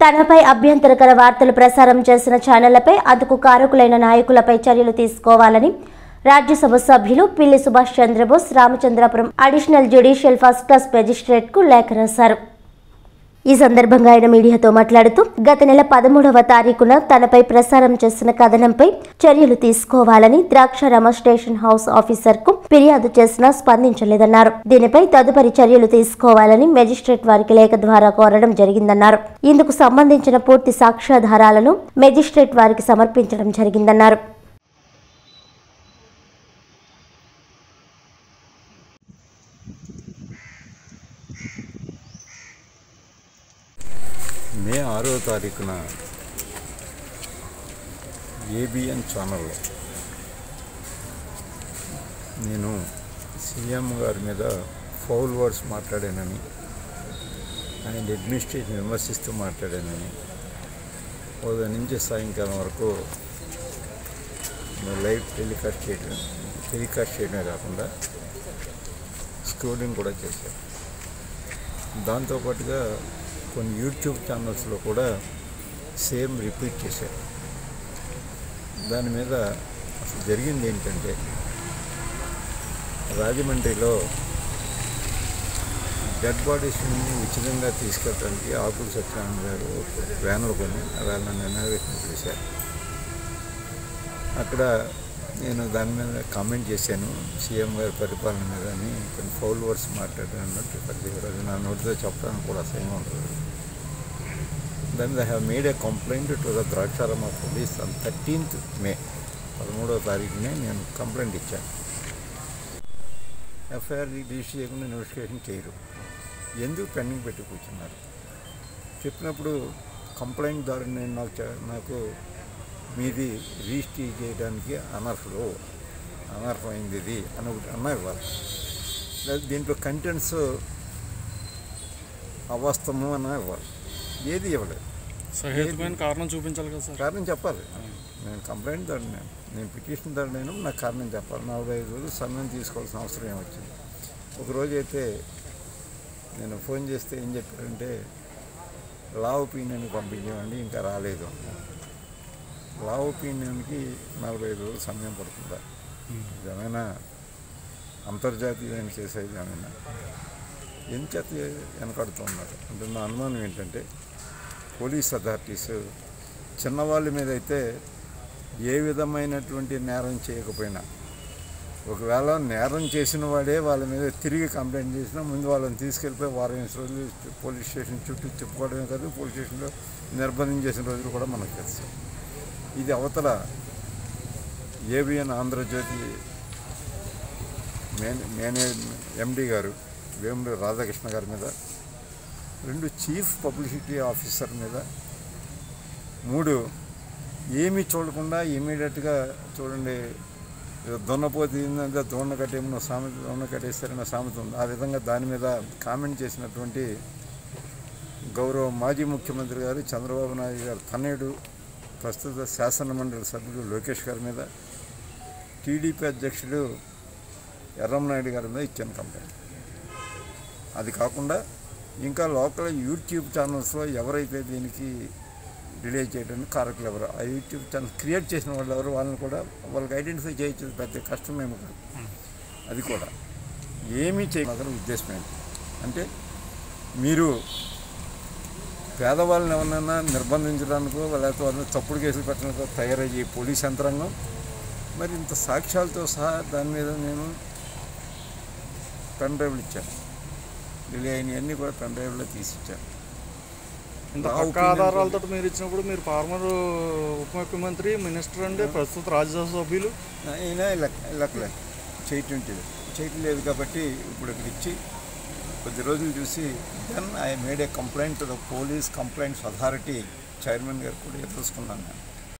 తనపై అభ్యంతరకర వార్తలు ప్రసారం చేసిన ఛానళ్ళపై అందుకు కారకులైన నాయకులపై చర్యలు తీసుకోవాలని రాజ్యసభ సభ్యులు Pilli Subhash Chandrabose Ramachandrapuram additional judicial first class మెజిస్ట్రేట్కు లేఖ రాశారు. ఈ సందర్భంగా ఆయన మీడియాతో మాట్లాడుతూ గత నెల పదమూడవ తారీఖున తనపై ప్రసారం చేసిన కథనంపై చర్యలు తీసుకోవాలని ద్రాక్షారామ స్టేషన్ హౌస్ ఆఫీసర్కు ఫిర్యాదు చేసినా స్పందించలేదన్నారు. దీనిపై తదుపరి చర్యలు తీసుకోవాలని మెజిస్ట్రేట్ వారికి లేఖ ద్వారా కోరడం జరిగిందన్నారు. ఇందుకు సంబంధించిన పూర్తి సాక్ష్యాధారాలను మెజిస్ట్రేట్ వారికి సమర్పించడం జరిగిందన్నారు. మే ఆరో తారీఖున ఏబిఎన్ ఛానల్లో నేను సీఎం గారి మీద ఫౌల్ వర్డ్స్ మాట్లాడానని ఆయన అడ్మినిస్ట్రేషన్ విమర్శిస్తూ మాట్లాడానని ఉదయం నుంచి సాయంకాలం వరకు లైవ్ టెలికాస్ట్ చేయడం టెలికాస్ట్ చేయడమే కాకుండా స్క్రోలింగ్ కూడా చేశారు దాంతోపాటుగా కొన్ని యూట్యూబ్ ఛానల్స్లో కూడా సేమ్ రిపీట్ చేశారు. దాని మీద అసలు జరిగింది ఏంటంటే రాజమండ్రిలో డెడ్ బాడీస్ని ఉచితంగా తీసుకెళ్ళడానికి ఆకుల సత్యనారాయణ గారు వ్యాన్లు కొని ఆ వ్యాన్లను చేశారు. అక్కడ నేను దాని మీద కామెంట్ చేశాను. సీఎం గారి పరిపాలన మీద అని కొన్ని ఫౌల్ వర్డ్స్ మాట్లాడినట్టు ప్రతి నా నోటితో చెప్పడానికి కూడా అసహ్యం ఉంటుంది. దాని I have made a complaint to the Draksharama police on thirteenth May పదమూడవ తారీఖునే నేను కంప్లైంట్ ఇచ్చాను. ఎఫ్ఐఆర్ రిజిస్టర్ చేయకుండా నోటిఫికేషన్ చేయరు. ఎందుకు పెండింగ్ పెట్టి కూర్చున్నారు? చెప్పినప్పుడు కంప్లైంట్ ద్వారా నేను నాకు నాకు మీది రిజిస్టర్ చేయడానికి అనర్హులు. అనర్హమైంది ఇది అని ఒకటి అన్నారు వాళ్ళు. లేదా దీంట్లో కంటెంట్స్ అవాస్తవము అన్నారు వాళ్ళు. ఏది ఇవ్వలేదు. సహేతుకమైన కారణం చూపించాలి కదా సార్? కారణం చెప్పాలి. నేను కంప్లైంట్ దాన్ని నేను నేను పిటిషన్ దాన్ని నేను నాకు కారణం చెప్పాలి. నలభై ఐదు రోజులు సమయం తీసుకోవాల్సిన అవసరం ఏమొచ్చింది? ఒకరోజు అయితే నేను ఫోన్ చేస్తే ఏం చెప్పారంటే లా ఒపీనియన్ పంపించామండి ఇంకా రాలేదు. లా ఒపీనియన్కి నలభై ఐదు రోజులు సమయం పడుతుందా? ఏమైనా అంతర్జాతీయమైన చేసేది ఏమైనా? ఎంచేత వెనకడుతున్నారు? అంటే నా అనుమానం ఏంటంటే పోలీస్ అథారిటీస్ చిన్నవాళ్ళ మీద అయితే ఏ విధమైనటువంటి నేరం చేయకపోయినా ఒకవేళ నేరం చేసిన వాడే వాళ్ళ మీద తిరిగి కంప్లైంట్ చేసినా ముందు వాళ్ళని తీసుకెళ్ళిపోయి వారం రోజులు పోలీస్ స్టేషన్ చుట్టూ తిప్పుకోవడమే కాదు పోలీస్ స్టేషన్లో నిర్బంధం చేసిన రోజులు కూడా మనకు తెలుసు. ఇది అవతల ఏబిఎన్ ఆంధ్రజ్యోతి మేనే మేనేజ్ ఎండి గారు వేములు రాధాకృష్ణ గారి మీద రెండు చీఫ్ పబ్లిసిటీ ఆఫీసర్ మీద మూడు ఏమీ చూడకుండా ఇమీడియట్గా చూడండి ఏదో ఏంటంటే దోణ కట్టేమో సామెత దొన్న కట్టేస్తారన్న సామెత ఉంది. ఆ విధంగా దాని మీద కామెంట్ చేసినటువంటి గౌరవ మాజీ ముఖ్యమంత్రి గారు చంద్రబాబు నాయుడు గారు తనయుడు ప్రస్తుత శాసనమండలి సభ్యుడు లోకేష్ గారి మీద టీడీపీ అధ్యక్షుడు ఎర్రంనాయుడు గారి మీద ఇచ్చాను కంప్లైంట్. అది కాకుండా ఇంకా లోకల్ యూట్యూబ్ ఛానల్స్లో ఎవరైతే దీనికి రిలే చేయడానికి కారకులు ఎవరు ఆ యూట్యూబ్ ఛానల్ క్రియేట్ చేసిన వాళ్ళు ఎవరు వాళ్ళని కూడా వాళ్ళకి ఐడెంటిఫై చేయొచ్చు పెద్ద కష్టమేమో కాదు. అది కూడా. ఏమీ చేయగల ఉద్దేశం ఏంటి? అంటే మీరు పేదవాళ్ళని ఎవరినైనా నిర్బంధించడానికో లేకపోతే వాళ్ళని తప్పుడు కేసులు పెట్టడానికో తయారయ్యే పోలీస్ యంత్రాంగం. మరి ఇంత సాక్ష్యాలతో సహా దాని మీద నేను పెన్ డ్రైవ్లు ఇచ్చాను. రిలే అయినవన్నీ కూడా పెన్ డ్రైవ్లో తీసి ఇచ్చాను ఇంత నా పక్క opinion ఆధారాలతో మీరు ఇచ్చినప్పుడు మీరు ఫార్మర్ ఉప ముఖ్యమంత్రి మినిస్టర్ అండి ప్రస్తుత రాజ్యసభ సభ్యులు. అయినా లెక్కలే. చేయటం చేయటం లేదు కాబట్టి ఇప్పుడు ఇక్కడ ఇచ్చి కొద్ది రోజులు చూసి then I made a complaint to the police complaints authority chairman గారు కూడా ఎదుర్కొన్నాను నేను.